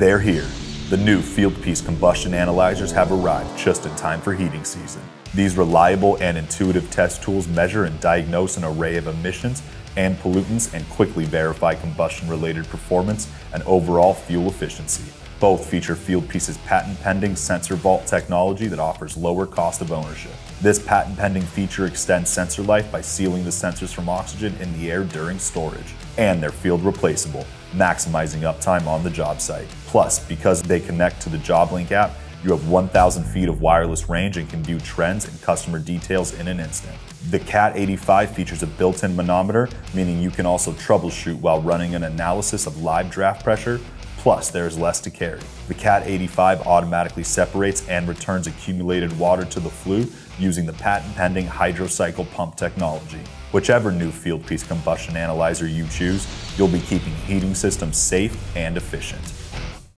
They're here. The new Fieldpiece combustion analyzers have arrived just in time for heating season. These reliable and intuitive test tools measure and diagnose an array of emissions and pollutants and quickly verify combustion-related performance and overall fuel efficiency. Both feature Fieldpiece's patent-pending SensorVault technology that offers lower cost of ownership. This patent-pending feature extends sensor life by sealing the sensors from oxygen in the air during storage. And they're field replaceable, maximizing uptime on the job site. Plus, because they connect to the JobLink app, you have 1,000 feet of wireless range and can view trends and customer details in an instant. The CAT 85 features a built-in manometer, meaning you can also troubleshoot while running an analysis of live draft pressure, plus there is less to carry. The CAT 85 automatically separates and returns accumulated water to the flue using the patent-pending hydrocycle pump technology. Whichever new Fieldpiece combustion analyzer you choose, you'll be keeping heating systems safe and efficient.